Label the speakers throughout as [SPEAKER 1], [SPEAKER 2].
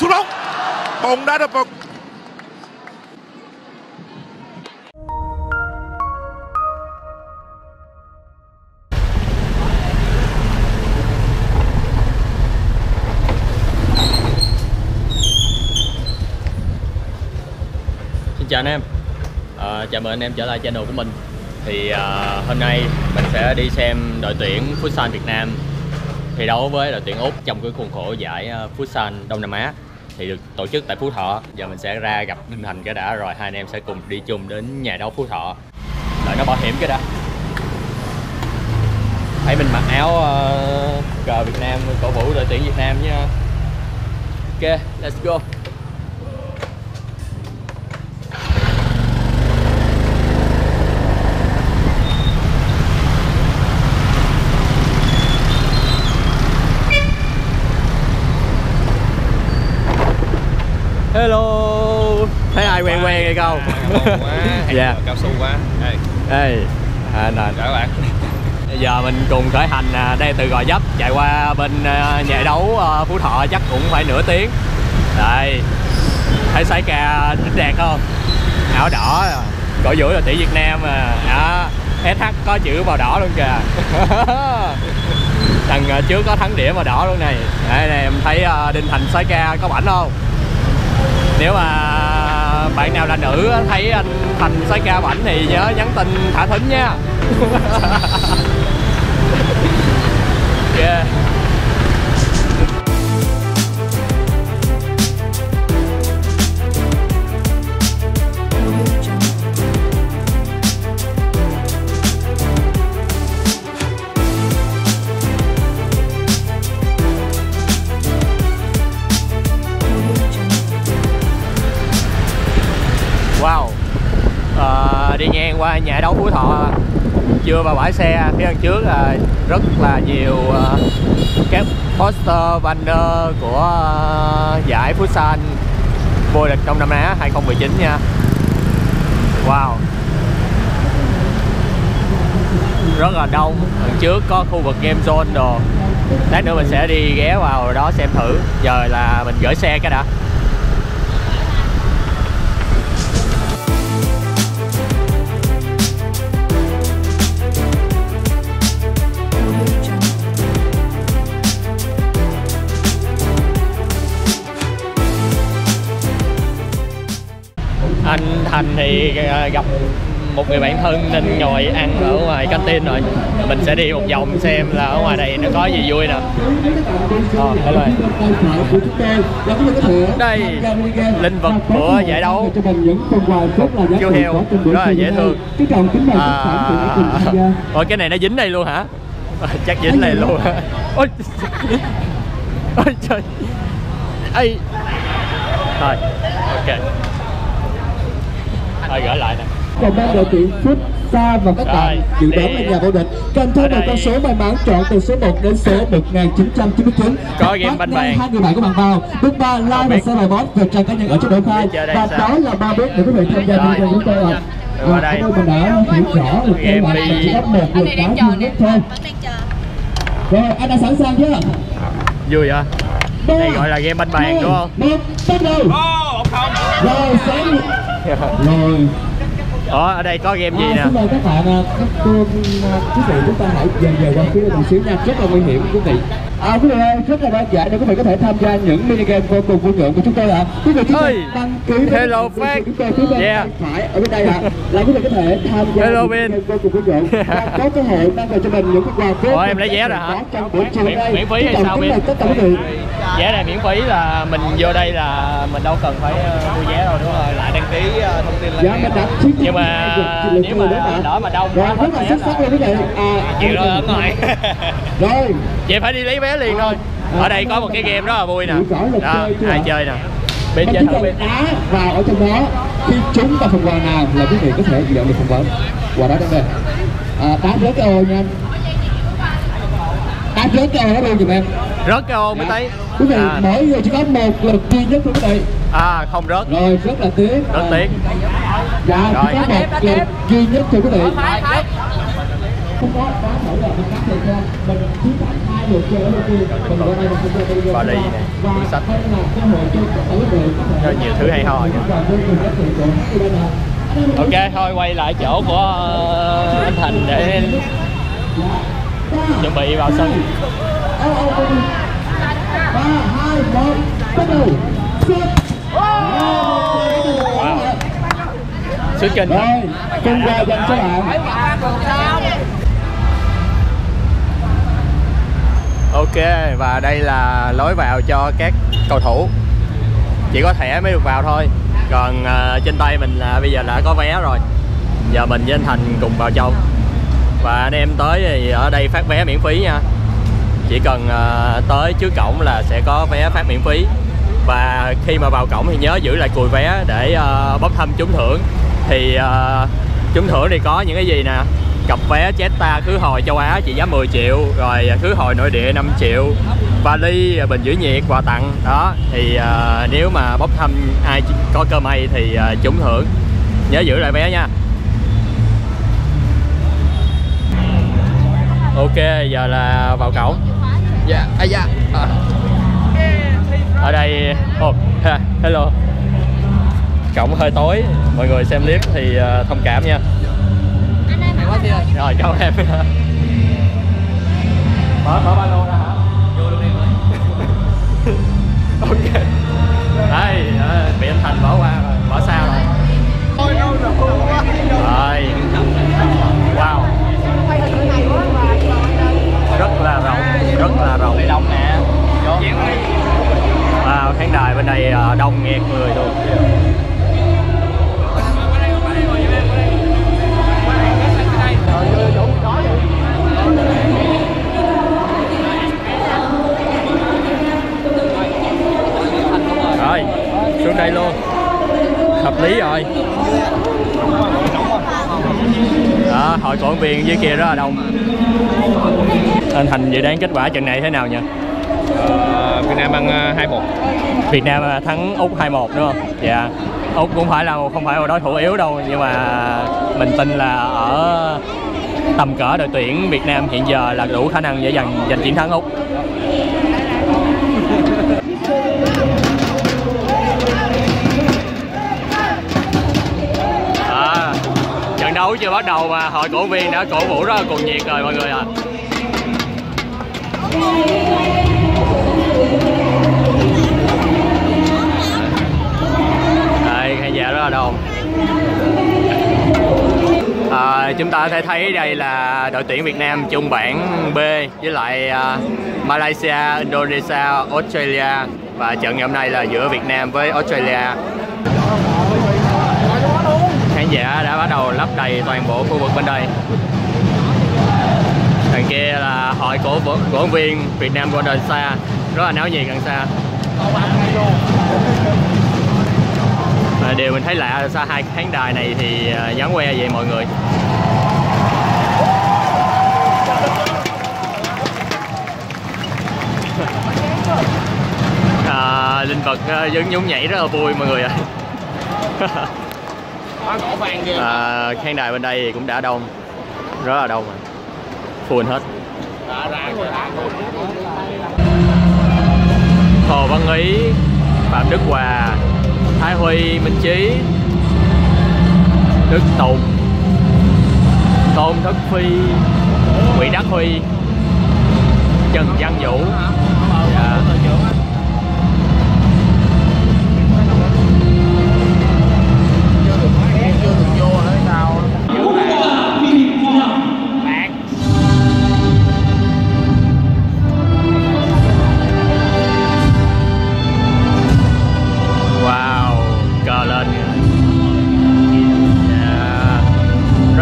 [SPEAKER 1] sút bóng bóng đã đập vào.
[SPEAKER 2] Xin chào anh em. À, Chào mừng anh em trở lại channel của mình. Thì à, hôm nay mình sẽ đi xem đội tuyển Futsal Việt Nam thi đấu với đội tuyển Úc trong cái khuôn khổ giải ờ, Futsal Đông Nam Á thì được tổ chức tại Phú Thọ. Giờ mình sẽ ra gặp Minh Thành cái đã rồi. Hai anh em sẽ cùng đi chung đến nhà đấu Phú Thọ. Đợi nó bảo hiểm cái đã. Thấy mình mặc áo uh, cờ Việt Nam cổ vũ đội tuyển Việt Nam nha ok let's go hello thấy hay không
[SPEAKER 3] quá.
[SPEAKER 2] Dạ.
[SPEAKER 3] cao su quá. Ê,
[SPEAKER 2] Ê, à,
[SPEAKER 3] chào các bạn.
[SPEAKER 2] Bây giờ mình cùng khởi hành à, đây từ Gò Vấp chạy qua bên à, nhà đấu à, Phú Thọ chắc cũng phải nửa tiếng. Đây. Thấy sái ca xinh đẹp không? Áo đỏ à, cổ vũ là tuyển Việt Nam à. Đó. SH có chữ màu đỏ luôn kìa. Thằng à, trước có thắng đĩa màu đỏ luôn này. Đây này em thấy à, Đinh Thành sái ca có bảnh không? Nếu mà bạn nào là nữ thấy anh Thành sái ca bảnh thì nhớ nhắn tin thả thính nha yeah. Chưa bãi xe Phía đằng trước là rất là nhiều ờ, Các poster, banner của ờ, giải Busan Vô địch Đông Nam Á 2019 nha. Wow. Rất là đông. Đằng trước có khu vực game zone đồ. Lát nữa mình sẽ đi ghé vào đó xem thử. Giờ là mình gửi xe cái đã. Anh Thành thì ờ, gặp một người bạn thân nên ngồi ăn ở ngoài canteen rồi. Mình sẽ đi một vòng xem là ở ngoài đây nó có gì vui nè. À, đây linh vật của giải đấu. Chưa heo. Rất là dễ thương. À, ôi cái này nó dính đây luôn hả? Ờ, chắc dính này luôn hả? Ôi ôi trời. Ây. thôi ok thôi gửi lại nè.
[SPEAKER 4] Còn mang đội tuyển Phút Sa và các bạn dự đoán là nhà vô địch. Kèm theo một con số may mắn chọn từ số 1 đến số 1999
[SPEAKER 2] Có game
[SPEAKER 4] ngay
[SPEAKER 2] bàn.
[SPEAKER 4] hai người bạn của bạn vào. Bước ba like và share bài post về trang cá nhân ở trên đội khai. Và đó là ba bước để quý vị tham gia video của chúng tôi ạ
[SPEAKER 2] ở đây.
[SPEAKER 4] mình đã hiểu rõ được là
[SPEAKER 2] đi.
[SPEAKER 4] chỉ có một đá
[SPEAKER 5] đang
[SPEAKER 4] duy nhất thôi. Rồi anh đã sẵn sàng chưa?
[SPEAKER 2] Vui vậy đây gọi là game banh bàn đúng không?
[SPEAKER 4] một bắt đầu. Rồi sáng rồi.
[SPEAKER 2] Ủa ở đây có game gì
[SPEAKER 4] À,
[SPEAKER 2] nè?
[SPEAKER 4] xin mời các bạn, à, các cô, à, quý vị chúng ta hãy dần dần qua phía một xíu nha, rất là nguy hiểm quý vị. À, quý vị ơi, rất là đơn giản để quý vị có thể tham gia những mini game vô cùng vui nhộn của chúng tôi ạ. Quý vị chỉ cần đăng ký
[SPEAKER 2] hello Phát.
[SPEAKER 4] chúng tôi phía bên
[SPEAKER 2] Yeah.
[SPEAKER 4] phải ở bên đây ạ. Là quý vị có thể tham gia
[SPEAKER 2] Hello
[SPEAKER 4] những game vô cùng vui nhộn và có cơ hội mang về cho mình những cái quà vô cùng
[SPEAKER 2] em lấy vé rồi hả?
[SPEAKER 4] trong buổi chiều
[SPEAKER 2] Miễn- miễn phí hay sao,
[SPEAKER 4] mời tất cả quý vị.
[SPEAKER 2] vé này miễn phí là mình vô đây là mình đâu cần phải ờ, mua vé đâu đúng rồi lại đăng ký ờ, thông tin
[SPEAKER 4] Dạ, mình thắng
[SPEAKER 2] nhưng mà nếu mà đỡ mà đông
[SPEAKER 4] Rồi,
[SPEAKER 2] quá
[SPEAKER 4] rất là xuất sắc luôn quý vị. À,
[SPEAKER 2] chịu rồi ngoài
[SPEAKER 4] Rồi,
[SPEAKER 2] vậy phải đi lấy vé liền thôi. Ở đây có một cái game rất là vui nè. Đó ai chơi nè. Bên
[SPEAKER 4] chỉ
[SPEAKER 2] thử bên
[SPEAKER 4] đá vào ở trong đó khi trúng vào phần quà nào là quý vị có thể nhận được phần quà quà đó trong đây. À, đá rớt cái ô nha anh đá rớt cái ô đó luôn giùm em.
[SPEAKER 2] Rớt cái ô mới thấy
[SPEAKER 4] quý vị
[SPEAKER 2] à,
[SPEAKER 4] mỗi người chỉ có một lượt duy nhất thôi quý vị.
[SPEAKER 2] À không rớt.
[SPEAKER 4] Rồi rất là tiếc.
[SPEAKER 2] Rất
[SPEAKER 4] À,
[SPEAKER 2] tiếc.
[SPEAKER 4] Dạ
[SPEAKER 2] Rồi.
[SPEAKER 4] chỉ có một lượt duy nhất thôi quý vị. Không có đá thử là mình cắt tiền cho mình lượt
[SPEAKER 2] body này túi sách. Rất nhiều thứ hay ho nha. Ok thôi quay lại chỗ của ờ, anh thành để chuẩn bị vào sân.
[SPEAKER 4] Ba hai một bắt đầu
[SPEAKER 2] xuất kênh
[SPEAKER 4] rồi cùng vào dành cho bạn
[SPEAKER 2] Ok và đây là lối vào cho các cầu thủ. Chỉ có thẻ mới được vào thôi. Còn uh, trên tay mình là bây giờ đã có vé rồi. Giờ mình với anh Thành cùng vào trong. Và anh em tới thì ở đây phát vé miễn phí nha. Chỉ cần uh, tới trước cổng là sẽ có vé phát miễn phí. Và khi mà vào cổng thì nhớ giữ lại cùi vé để uh, bốc thăm trúng thưởng. Thì uh, trúng thưởng thì có những cái gì nè? Cặp vé Jetta khứ hồi châu Á trị giá 10 triệu rồi khứ hồi nội địa 5 triệu vali bình giữ nhiệt quà tặng. Đó thì uh, nếu mà bốc thăm ai có cơ may thì uh, trúng thưởng. Nhớ giữ lại vé nha. Ok giờ là vào cổng. Dạ à, dạ. À. ở đây oh, hello. Cổng hơi tối mọi người xem clip thì thông cảm nha rồi chào em. Mở mở ba lô ra hả? Vô luôn em ơi. Ok xuống đây luôn hợp lý rồi đó hội cổ viên dưới kia rất là đông anh thành dự đoán kết quả trận này thế nào nha
[SPEAKER 3] Ờ, Việt Nam ăn uh, 2-1
[SPEAKER 2] Việt Nam thắng Úc 2-1 đúng không? Dạ. Úc cũng phải là không phải là đối thủ yếu đâu nhưng mà mình tin là ở tầm cỡ đội tuyển Việt Nam hiện giờ là đủ khả năng để giành giành chiến thắng Úc. Bắt đầu mà hội cổ viên đã cổ vũ rất là cuồng nhiệt rồi mọi người à. Đây, khán giả rất là đông. À, Chúng ta có thể thấy đây là đội tuyển Việt Nam chung bảng B với lại uh, Malaysia, Indonesia, Australia. Và trận ngày hôm nay là giữa Việt Nam với Australia. Khán giả đã bắt đầu lấp đầy toàn bộ khu vực bên đây. Đằng kia là hội cổ cổ viên Việt Nam Indonesia Rất là náo nhiệt gần xa. À, điều mình thấy lạ là sao hai khán đài này thì à, vắng que vậy mọi người. À, linh vật à, vẫn nhún nhảy rất là vui mọi người ạ. à, khán đài bên đây cũng đã đông. Rất là đông rồi. Full hết. Hồ Văn Ý Phạm Đức Hòa Thái Huy Minh Chí Đức Tùng Tôn Thất Phi Nguyễn Đắc Huy Trần Văn Vũ. Dạ.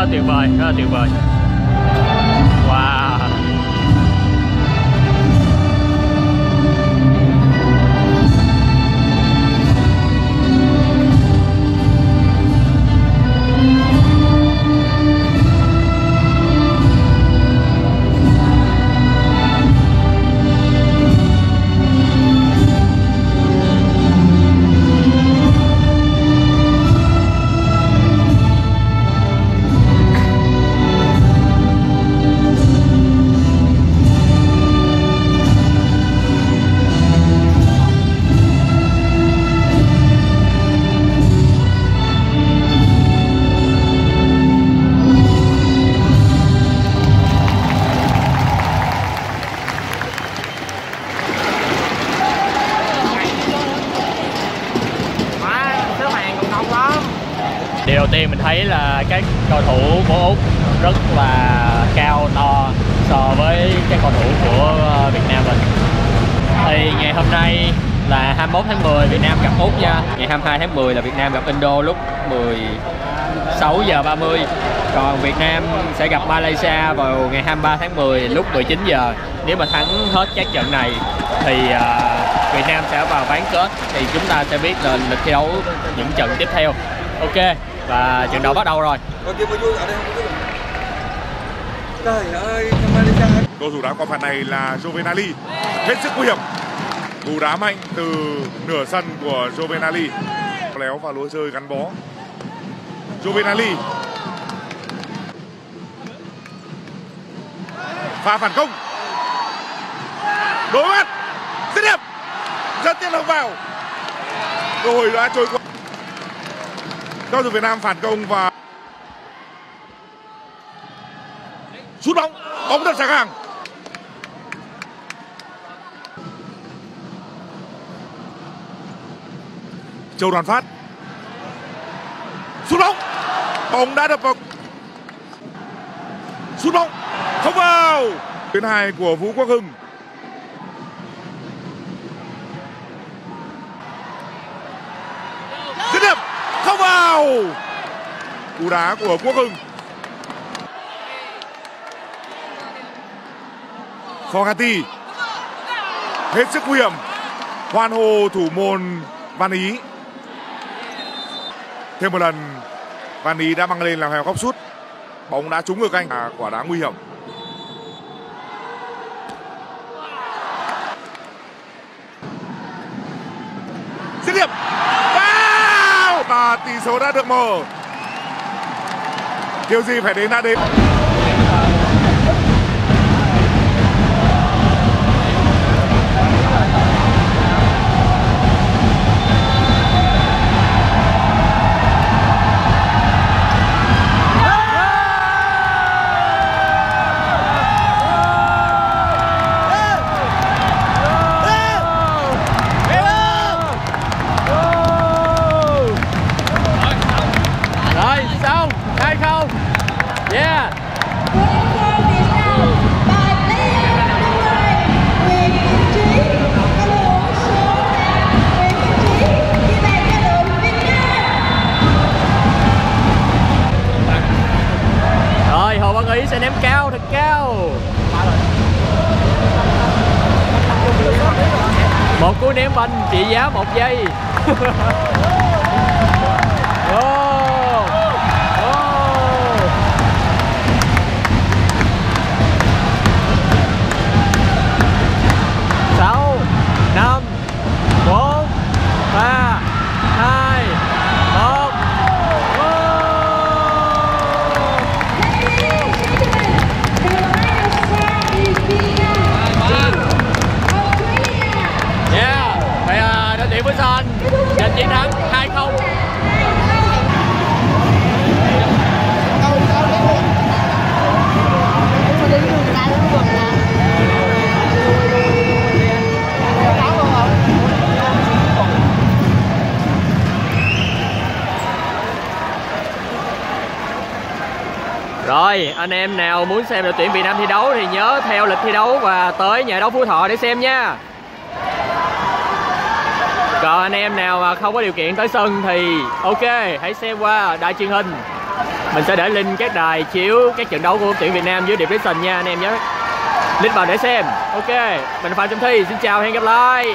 [SPEAKER 2] Rất tuyệt vời, rất là tuyệt vời. Điều đầu tiên mình thấy là các cầu thủ của Úc rất là cao to so với các cầu thủ của ờ, Việt Nam mình. Thì ngày hôm nay là 21 tháng 10 Việt Nam gặp Úc nha. Ngày 22 tháng 10 là Việt Nam gặp Indo lúc 16 giờ 30 còn Việt Nam sẽ gặp Malaysia vào ngày 23 tháng 10 lúc 19 giờ. Nếu mà thắng hết các trận này thì uh, Việt Nam sẽ vào bán kết. Thì chúng ta sẽ biết là lịch thi đấu những trận tiếp theo. Ok và trận đấu bắt đầu rồi.
[SPEAKER 5] Trời ơi,
[SPEAKER 1] cầu thủ đá quả phạt này là Jovenali. Hết sức nguy hiểm. Cú đá mạnh từ nửa sân của Jovenali. Léo và lối chơi gắn bó. Jovenali. Pha phản công. Đối mắt dứt điểm rất tiếc lọc vào. Cơ hội đã trôi qua cầu thủ Việt Nam phản công và sút bóng. Bóng thật sạc hàng. Châu Đoàn Phát. Sút bóng. Bóng đã đập vào sút bóng. Không vào. Tuyến hai của Vũ Quốc Hưng dứt điểm Wow cú đá của Quốc Hưng. Fogarty hết sức nguy hiểm. Hoan hô thủ môn Văn Ý. Thêm một lần Văn Ý đã băng lên làm hèo góc sút. Bóng đã trúng ngược anh. À, quả đá nguy hiểm. Dứt điểm và tỷ số đã được mở. Điều gì phải đến đã đến?
[SPEAKER 2] Ném cao thật cao. Một cú ném banh trị giá một giây. Rồi, anh em nào muốn xem đội tuyển Việt Nam thi đấu thì nhớ theo lịch thi đấu và tới nhà đấu Phú Thọ để xem nha. Còn anh em nào mà không có điều kiện tới sân thì ok, hãy xem qua đài truyền hình. Mình sẽ để link các đài chiếu các trận đấu của tuyển Việt Nam dưới description nha anh em nhé. Link vào để xem. Ok, mình Phạm Trung Thi, xin chào hẹn gặp lại.